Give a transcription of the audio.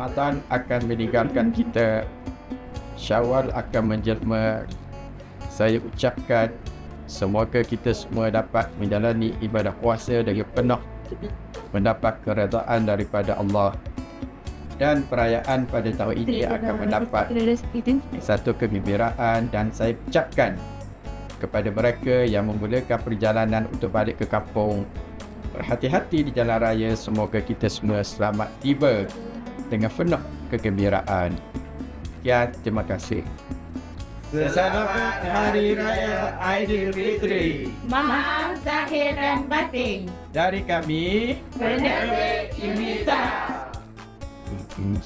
Ramadan akan meninggalkan kita. Syawal akan menjelma. Saya ucapkan Semoga kita semua dapat menjalani ibadah puasa dengan penuh Mendapat keredaan daripada Allah. Dan perayaan pada tahun ini akan mendapat satu kegembiraan Dan saya ucapkan kepada mereka yang memulakan perjalanan untuk balik ke kampung Berhati-hati di jalan raya. Semoga kita semua selamat tiba dengan penuh kegembiraan Sekian, terima kasih. Selamat Hari Raya Aidilfitri Maaf zahir dan batin. Dari kami, Penerbit Imita. Hmm.